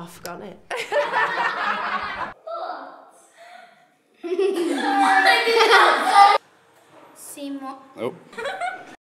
Seymour. Oh.